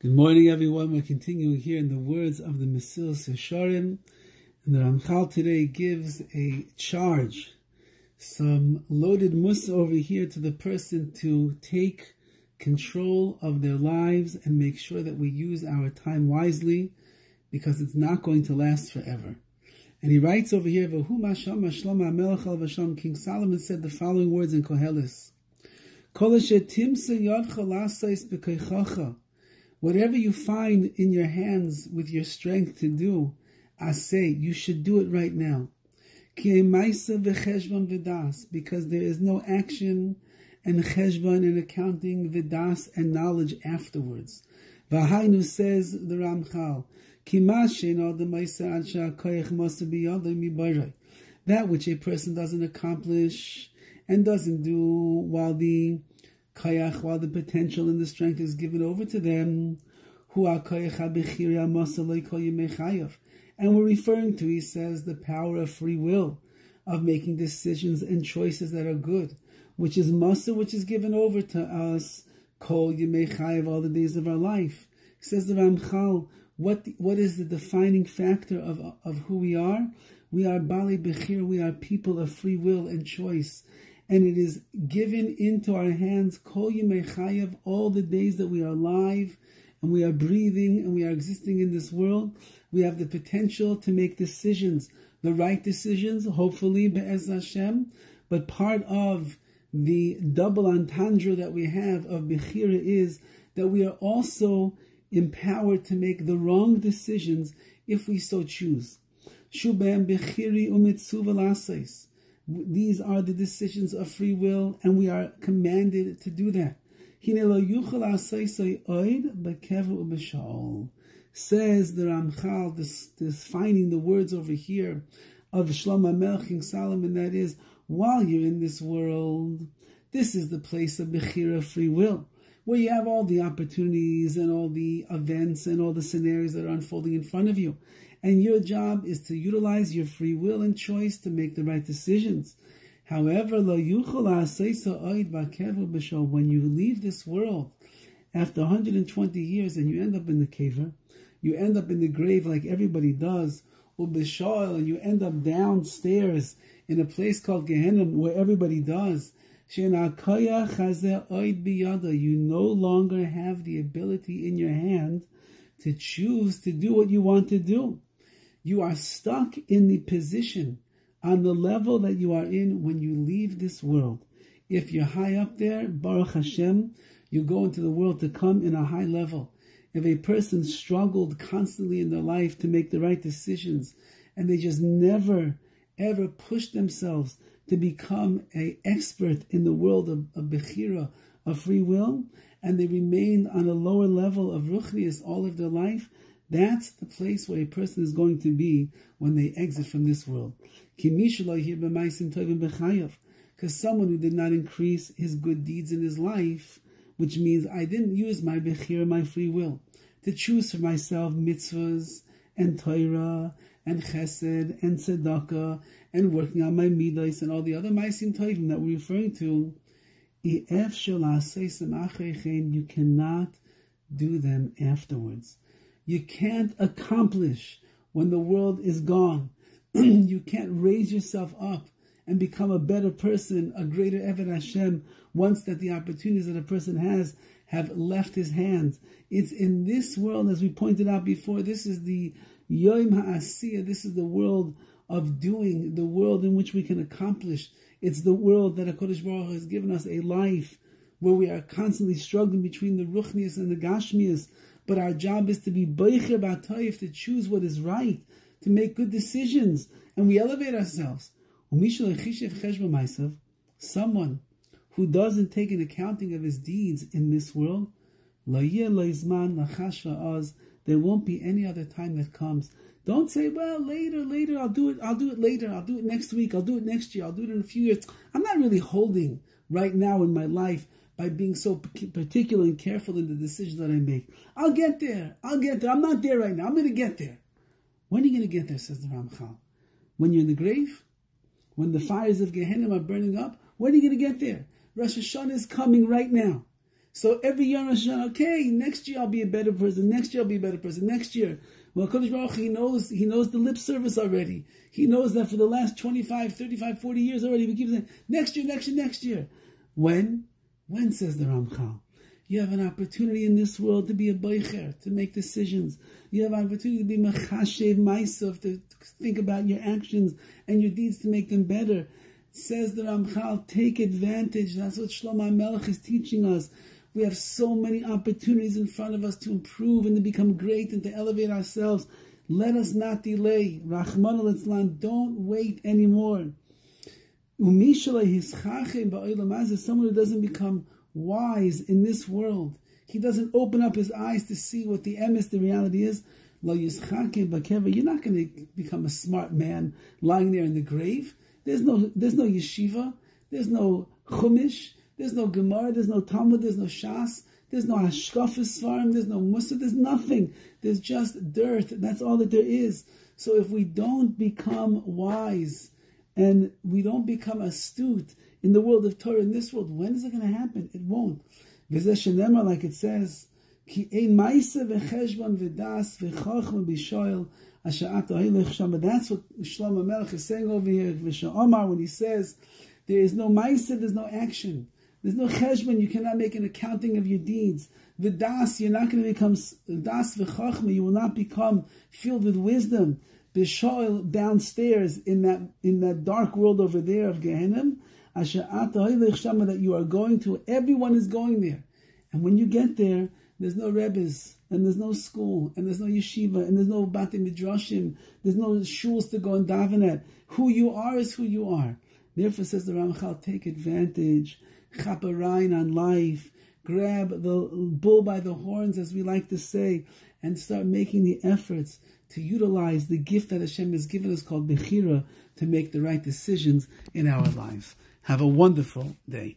Good morning, everyone. We're continuing here in the words of the Mesillas Yesharim. And the Ramchal today gives a charge, some loaded mus over here to the person to take control of their lives and make sure that we use our time wisely because it's not going to last forever. And he writes over here, King Solomon said the following words in Koheles. Whatever you find in your hands with your strength to do, I say you should do it right now. Because there is no action and cheshbon and accounting, vidas and knowledge afterwards. Vahainu says the Ramchal, that which a person doesn't accomplish and doesn't do while the kayach, while the potential and the strength is given over to them. And we're referring to, he says, the power of free will, of making decisions and choices that are good, which is masa, which is given over to us, kol yemechayev, all the days of our life. He says the Ramchal, what, what is the defining factor of, of who we are? We are Bali Bechir, we are people of free will and choice and it is given into our hands kol chayav all the days that we are alive and we are breathing and we are existing in this world. We have the potential to make decisions, the right decisions, hopefully be'ez Hashem. But part of the double entendre that we have of Bechira is that we are also empowered to make the wrong decisions if we so choose. Shubem Bechiri umitzuva these are the decisions of free will, and we are commanded to do that. Says the Ramchal, this, this finding the words over here of Shlomo Melech King Solomon, that is, while you're in this world, this is the place of Bechira free will, where you have all the opportunities and all the events and all the scenarios that are unfolding in front of you. And your job is to utilize your free will and choice to make the right decisions. However, when you leave this world after 120 years and you end up in the cave, you end up in the grave like everybody does, and you end up downstairs in a place called Gehenna where everybody does. You no longer have the ability in your hand to choose to do what you want to do. You are stuck in the position on the level that you are in when you leave this world. If you're high up there, Baruch Hashem, you go into the world to come in a high level. If a person struggled constantly in their life to make the right decisions and they just never ever pushed themselves to become an expert in the world of, of Bechira, of free will, and they remained on a lower level of Ruchnias all of their life, that's the place where a person is going to be when they exit from this world. Because someone who did not increase his good deeds in his life, which means I didn't use my bechir, my free will, to choose for myself mitzvahs and Torah and chesed and tzedakah and working on my midas and all the other maisim tovim that we're referring to, you cannot do them afterwards. You can't accomplish when the world is gone. you can't raise yourself up and become a better person, a greater Eved Hashem, once that the opportunities that a person has have left his hands. It's in this world, as we pointed out before, this is the Yom HaAsiyah, this is the world of doing, the world in which we can accomplish. It's the world that HaKadosh Baruch has given us a life where we are constantly struggling between the Ruchnias and the Gashmias, but our job is to be Beicher B'Atayif, to choose what is right, to make good decisions, and we elevate ourselves. Someone who doesn't take an accounting of his deeds in this world, there won't be any other time that comes. Don't say, well, later, later, I'll do it, I'll do it later, I'll do it next week, I'll do it next year, I'll do it in a few years. I'm not really holding right now in my life by being so particular and careful in the decisions that I make. I'll get there. I'll get there. I'm not there right now. I'm going to get there. When are you going to get there, says the Ramchal? When you're in the grave? When the fires of Gehenna are burning up? When are you going to get there? Rosh Hashanah is coming right now. So every year, Rosh Hashanah, okay, next year I'll be a better person. Next year I'll be a better person. Next year. Well, Kodesh Baruch he knows, he knows the lip service already. He knows that for the last 25, 35, 40 years already, we keep saying, next year, next year, next year. When? When, says the Ramchal? You have an opportunity in this world to be a boicher, to make decisions. You have an opportunity to be machashev ma'isov, to think about your actions and your deeds to make them better. Says the Ramchal, take advantage. That's what Shlomo Melech is teaching us. We have so many opportunities in front of us to improve and to become great and to elevate ourselves. Let us not delay. Rahman al don't wait anymore. Someone who doesn't become wise in this world. He doesn't open up his eyes to see what the emes, the reality is. You're not going to become a smart man lying there in the grave. There's no, there's no yeshiva. There's no chumash. There's no Gemara, there's no Talmud, there's no Shas, there's no Hashkafis farm, there's no Mussar, there's nothing. There's just dirt. That's all that there is. So if we don't become wise and we don't become astute in the world of Torah, in this world, when is it going to happen? It won't. Like it says, Ki v'das That's what Shlomo Melech is saying over here, V'sha'omar, when he says, there is no ma'ise, there's no action. There's no cheshbon. You cannot make an accounting of your deeds. The das, you're not going to become das v'chachma. You will not become filled with wisdom. Bishoil downstairs in that in that dark world over there of Gehenna, that you are going to. Everyone is going there, and when you get there, there's no rebbes, and there's no school, and there's no yeshiva, and there's no batim midrashim. There's no shuls to go and daven at. Who you are is who you are. Therefore, says the Ramchal, take advantage chaparine on life, grab the bull by the horns, as we like to say, and start making the efforts to utilize the gift that Hashem has given us called Bechira to make the right decisions in our lives. Have a wonderful day.